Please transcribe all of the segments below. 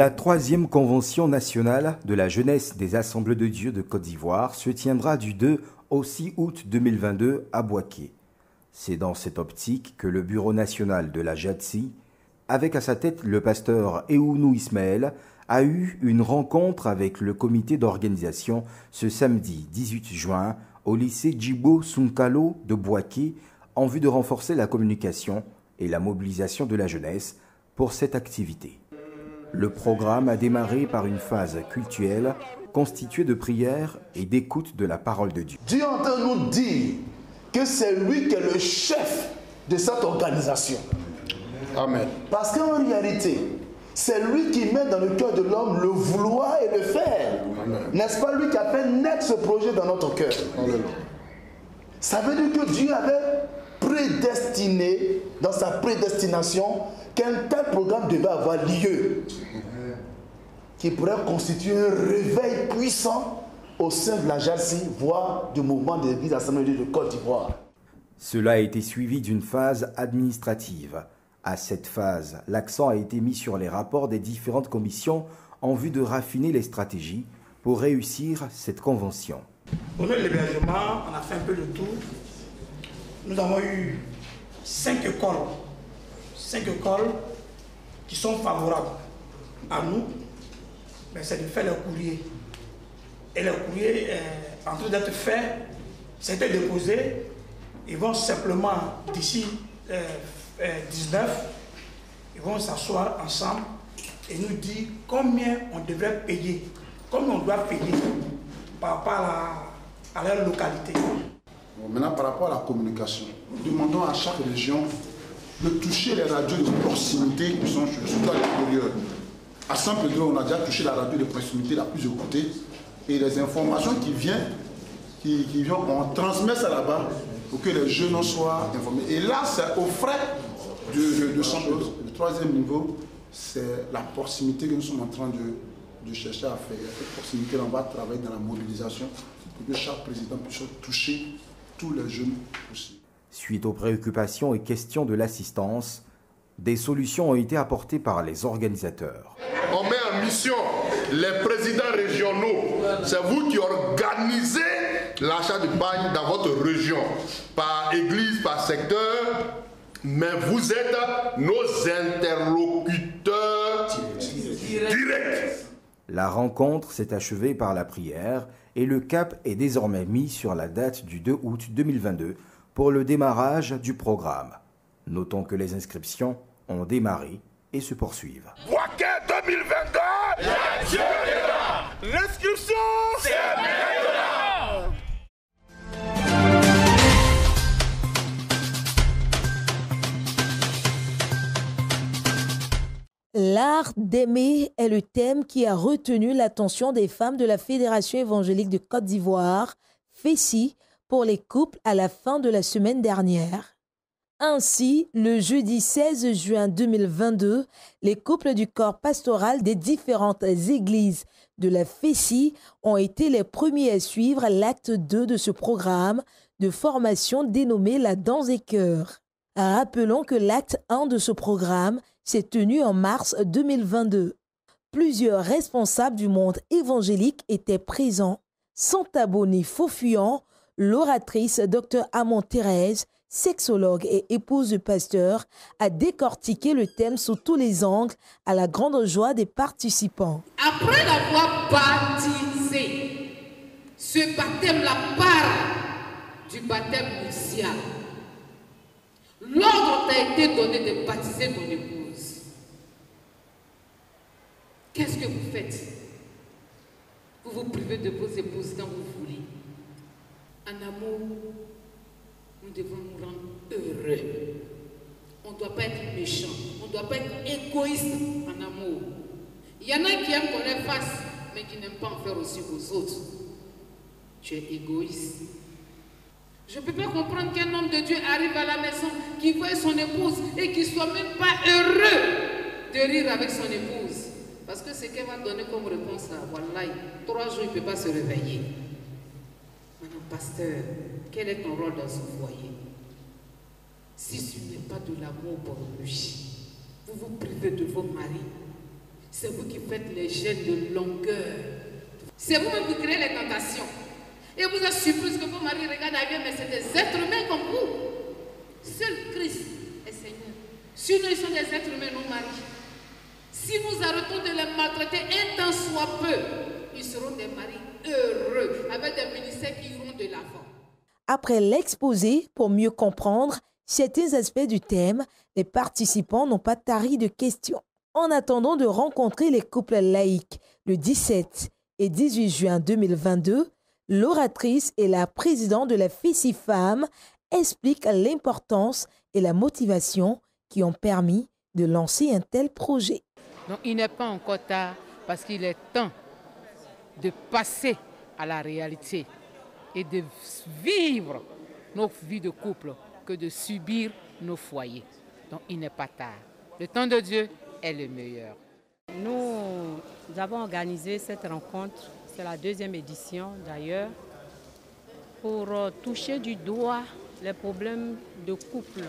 La troisième convention nationale de la jeunesse des Assemblées de Dieu de Côte d'Ivoire se tiendra du 2 au 6 août 2022 à Boaké. C'est dans cette optique que le Bureau national de la JATSI, avec à sa tête le pasteur Eounou Ismaël, a eu une rencontre avec le comité d'organisation ce samedi 18 juin au lycée Djibo Sunkalo de Boaké en vue de renforcer la communication et la mobilisation de la jeunesse pour cette activité. Le programme a démarré par une phase cultuelle constituée de prières et d'écoute de la parole de Dieu. Dieu entend nous dire que c'est lui qui est le chef de cette organisation. Amen. Parce qu'en réalité, c'est lui qui met dans le cœur de l'homme le vouloir et le faire. N'est-ce pas lui qui a fait naître ce projet dans notre cœur? Ça veut dire que Dieu avait prédestiné, dans sa prédestination, qu'un tel programme devait avoir lieu. Qui pourrait constituer un réveil puissant au sein de la voire du mouvement de l'Église Assemblée de Côte d'Ivoire. Cela a été suivi d'une phase administrative. À cette phase, l'accent a été mis sur les rapports des différentes commissions en vue de raffiner les stratégies pour réussir cette convention. Pour de l'hébergement, on a fait un peu le tour. Nous avons eu cinq écoles, cinq écoles qui sont favorables à nous, mais c'est de faire le courrier. Et le courrier est en train d'être fait, c'était déposé. Ils vont simplement, d'ici 19, ils vont s'asseoir ensemble et nous dire combien on devrait payer, combien on doit payer par rapport à, leur localité. maintenant, par rapport à la communication, nous demandons à chaque région de toucher les radios de proximité qui sont surtout à l'extérieur. À Saint-Pedro, on a déjà touché la radio de proximité la plus écoutée et les informations qui viennent, qui, viennent, on transmet ça là-bas pour que les jeunes soient informés. Et là, c'est au frais de, de, Le troisième niveau, c'est la proximité que nous sommes en train de, chercher à faire. Cette proximité, on va travailler dans la mobilisation pour que chaque président puisse toucher tous les jeunes possibles. Suite aux préoccupations et questions de l'assistance, des solutions ont été apportées par les organisateurs. On met en mission les présidents régionaux. C'est vous qui organisez l'achat de pagne dans votre région, par église, par secteur, mais vous êtes nos interlocuteurs directs. La rencontre s'est achevée par la prière et le cap est désormais mis sur la date du 2 août 2022 pour le démarrage du programme. Notons que les inscriptions ont démarré et se poursuivent. 2022 L'inscription c'est L'art d'aimer est le thème qui a retenu l'attention des femmes de la Fédération évangélique de Côte d'Ivoire, FECI, pour les couples à la fin de la semaine dernière. Ainsi, le jeudi 16 juin 2022, les couples du corps pastoral des différentes églises de la FECI ont été les premiers à suivre l'acte 2 de ce programme de formation dénommé la danse et cœur. Rappelons que l'acte 1 de ce programme s'est tenu en mars 2022. Plusieurs responsables du monde évangélique étaient présents. Santaboni Faufuyan, l'oratrice Dr Amon Thérèse, sexologue et épouse de pasteur, a décortiqué le thème sous tous les angles à la grande joie des participants. Après l'avoir baptisé, ce baptême la part du baptême initial. L'ordre t'a été donné de baptiser ton épouse. Qu'est-ce que vous faites? Vous vous privez de vos épouses quand vous voulez. En amour, nous devons nous rendre heureux. On ne doit pas être méchant. On ne doit pas être égoïste en amour. Il y en a qui aiment qu'on les fasse, mais qui n'aiment pas en faire aussi aux autres. Tu es égoïste. Je ne peux pas comprendre qu'un homme de Dieu arrive à la maison, qui voit son épouse et qui ne soit même pas heureux de rire avec son épouse. Parce que ce qu'elle va donner comme réponse là, voilà, trois jours, il ne peut pas se réveiller. Pasteur, quel est ton rôle dans ce foyer? Si ce n'est pas de l'amour pour lui, vous vous privez de vos maris. C'est vous qui faites les gènes de longueur. C'est vous-même qui créez les tentations. Et vous êtes surprise que vos maris regardent ailleurs, mais c'est des êtres humains comme vous. Seul Christ est Seigneur. Si nous sommes des êtres humains, nos maris, si nous arrêtons de les maltraiter un temps soit peu, ils seront des maris heureux, avec des ministères qui iront de l'avant. Après l'exposé, pour mieux comprendre certains aspects du thème, les participants n'ont pas tari de questions. En attendant de rencontrer les couples laïcs le 17 et 18 juin 2022, l'oratrice et la présidente de la FICIFAM expliquent l'importance et la motivation qui ont permis de lancer un tel projet. Donc il n'est pas encore tard parce qu'il est temps de passer à la réalité et de vivre nos vies de couple que de subir nos foyers. Donc il n'est pas tard. Le temps de Dieu est le meilleur. Nous avons organisé cette rencontre, c'est la deuxième édition d'ailleurs, pour toucher du doigt les problèmes de couple.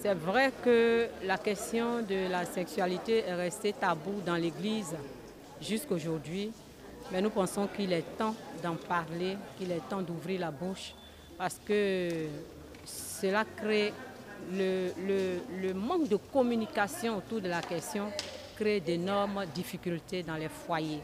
C'est vrai que la question de la sexualité est restée tabou dans l'Église jusqu'aujourd'hui, mais nous pensons qu'il est temps d'en parler, qu'il est temps d'ouvrir la bouche, parce que cela crée le, le, manque de communication autour de la question crée d'énormes difficultés dans les foyers.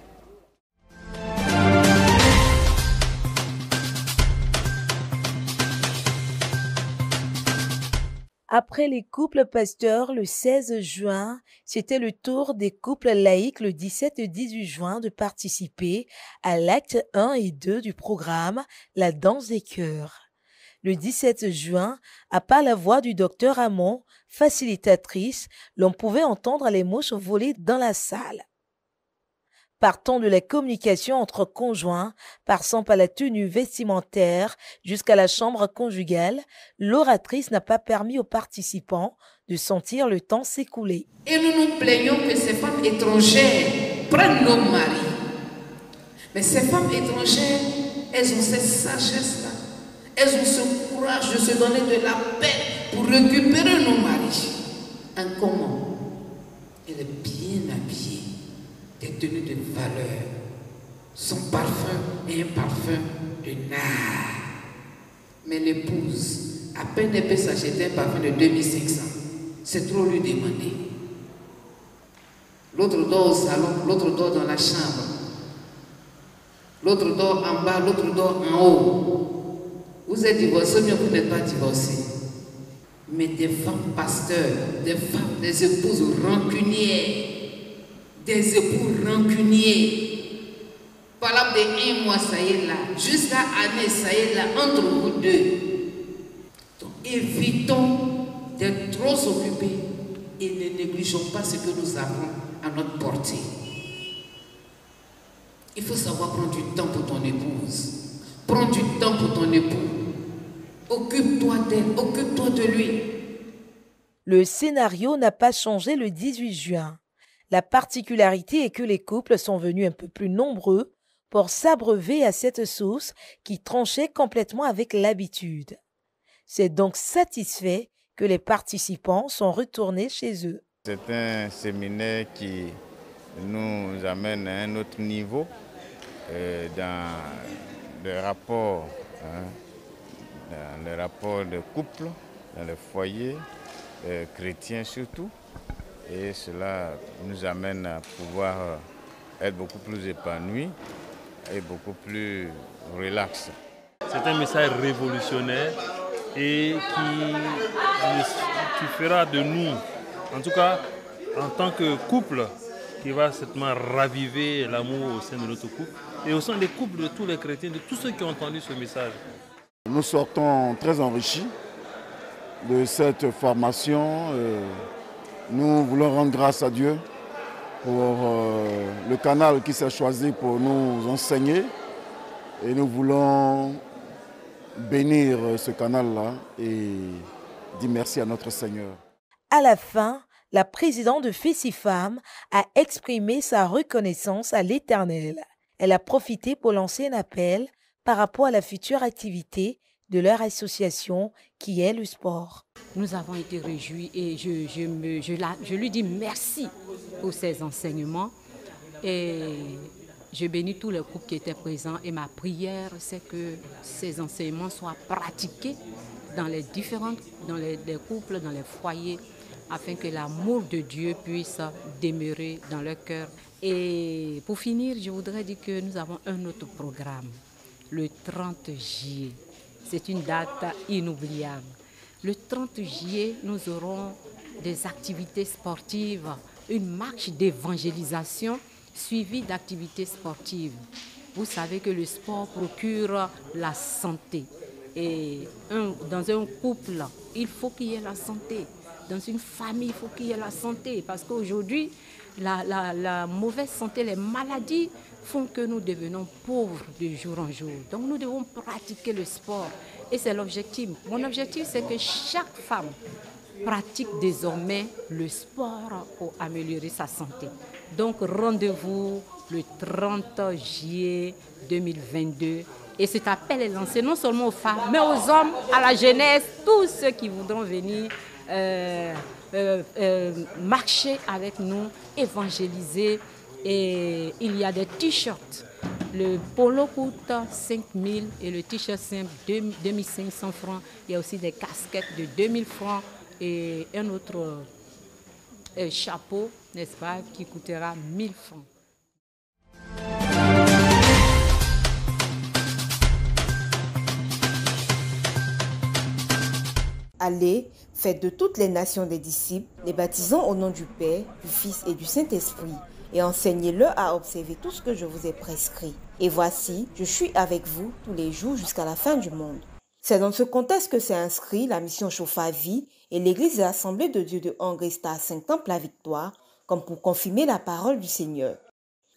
Après les couples pasteurs le 16 juin, c'était le tour des couples laïcs le 17 et 18 juin de participer à l'acte 1 et 2 du programme La danse des cœurs. Le 17 juin, à part la voix du docteur Hamon, facilitatrice, l'on pouvait entendre les mouches voler dans la salle partant de la communication entre conjoints, passant par la tenue vestimentaire jusqu'à la chambre conjugale, l'oratrice n'a pas permis aux participants de sentir le temps s'écouler. Et nous nous plaignons que ces femmes étrangères prennent nos maris. Mais ces femmes étrangères, elles ont cette sagesse-là. Elles ont ce courage de se donner de la paix pour récupérer nos maris. En comment Elle est bien habillée des tenues de valeur. Son parfum est un parfum de nard. Mais l'épouse, à peine elle peut s'acheter un parfum de 2500. C'est trop lui demander. L'autre dort au salon, l'autre dort dans la chambre. L'autre dort en bas, l'autre dort en haut. Vous êtes divorcé, mais vous n'êtes pas divorcé. Mais des femmes pasteurs, des femmes, des épouses rancunières, des époux rancuniers. Voilà de un mois, ça y est là. Jusqu'à année, ça y est là, entre vous deux. Évitons d'être trop occupés et ne négligeons pas ce que nous avons à notre portée. Il faut savoir prendre du temps pour ton épouse. Prends du temps pour ton époux. Occupe-toi d'elle, occupe-toi de lui. Le scénario n'a pas changé le 18 juin. La particularité est que les couples sont venus un peu plus nombreux pour s'abreuver à cette sauce qui tranchait complètement avec l'habitude. C'est donc satisfait que les participants sont retournés chez eux. C'est un séminaire qui nous amène à un autre niveau euh, dans le rapport, hein, dans de couple, dans le foyer, euh, chrétien surtout et cela nous amène à pouvoir être beaucoup plus épanouis et beaucoup plus relax. C'est un message révolutionnaire et qui, qui fera de nous, en tout cas en tant que couple, qui va certainement raviver l'amour au sein de notre couple et au sein des couples de tous les chrétiens, de tous ceux qui ont entendu ce message. Nous sortons très enrichis de cette formation. Euh, nous voulons rendre grâce à Dieu pour euh, le canal qui s'est choisi pour nous enseigner et nous voulons bénir ce canal-là et dire merci à notre Seigneur. À la fin, la présidente de Fessifam a exprimé sa reconnaissance à l'Éternel. Elle a profité pour lancer un appel par rapport à la future activité de leur association qui est le sport. Nous avons été réjouis et je, je, je, la, je lui dis merci pour ces enseignements. Et je bénis tous les couples qui étaient présents et ma prière, c'est que ces enseignements soient pratiqués dans les différentes, dans les, les couples, dans les foyers, afin que l'amour de Dieu puisse demeurer dans leur cœur. Et pour finir, je voudrais dire que nous avons un autre programme, le 30 juillet. C'est une date inoubliable. Le 30 juillet, nous aurons des activités sportives, une marche d'évangélisation suivie d'activités sportives. Vous savez que le sport procure la santé. Et dans un couple, il faut qu'il y ait la santé. Dans une famille, il faut qu'il y ait la santé. Parce qu'aujourd'hui, la, mauvaise santé, les maladies font que nous devenons pauvres de jour en jour. Donc nous devons pratiquer le sport. Et c'est l'objectif. Mon objectif, c'est que chaque femme pratique désormais le sport pour améliorer sa santé. Donc rendez-vous le 30 juillet 2022. Et cet appel est lancé non seulement aux femmes, mais aux hommes, à la jeunesse, tous ceux qui voudront venir euh, euh, euh, marcher avec nous, évangéliser. Et il y a des t-shirts. Le polo coûte 5 000 et le t-shirt simple 2500 francs. Il y a aussi des casquettes de 2000 francs et un autre euh, chapeau, n'est-ce pas, qui coûtera 1000 francs. Allez, faites de toutes les nations des disciples, les baptisant au nom du Père, du Fils et du Saint-Esprit, et enseignez-leur à observer tout ce que je vous ai prescrit. Et voici, je suis avec vous tous les jours jusqu'à la fin du monde. C'est dans ce contexte que s'est inscrit la mission Chauffa Vie et l'Église et l'Assemblée de Dieu de Angresta à Saint-Temple-la-Victoire, comme pour confirmer la parole du Seigneur.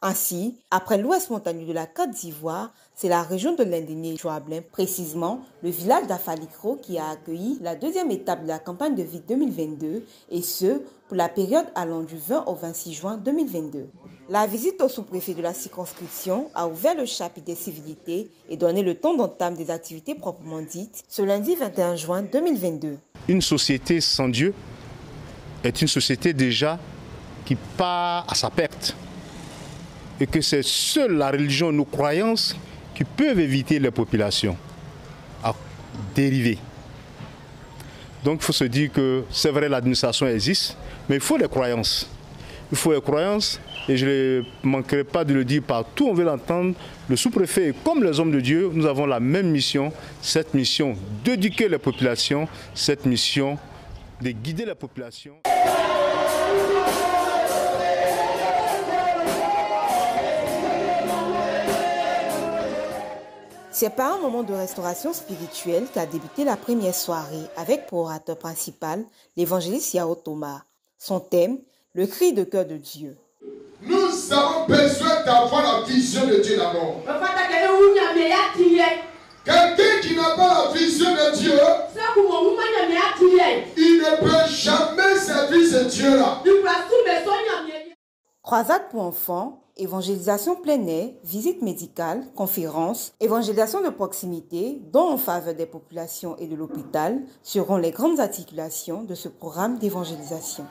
Ainsi, après l'ouest montagneux de la Côte d'Ivoire, c'est la région de l'Indénié Joablin, précisément le village d'Afalikro qui a accueilli la deuxième étape de la campagne de vie 2022 et ce, pour la période allant du 20 au 26 juin 2022. La visite au sous-préfet de la circonscription a ouvert le chapitre des civilités et donné le temps d'entame des activités proprement dites ce lundi 21 juin 2022. Une société sans Dieu est une société déjà qui part à sa perte et que c'est seule la religion, nos croyances qui peuvent éviter les populations à dériver. Donc il faut se dire que c'est vrai, l'administration existe, mais il faut les croyances. Il faut les croyances, et je ne manquerai pas de le dire partout, on veut l'entendre. Le sous-préfet, comme les hommes de Dieu, nous avons la même mission, cette mission d'éduquer les populations, cette mission de guider la population. C'est par un moment de restauration spirituelle qu'a débuté la première soirée avec pour orateur principal l'évangéliste Yao Thomas. Son thème, le cri de cœur de Dieu. Nous avons besoin d'avoir la vision de Dieu d'abord. Quelqu'un qui n'a pas la vision de Dieu, Croisade pour enfants, évangélisation plein air, visite médicale, conférences, évangélisation de proximité, dont en faveur des populations et de l'hôpital seront les grandes articulations de ce programme d'évangélisation.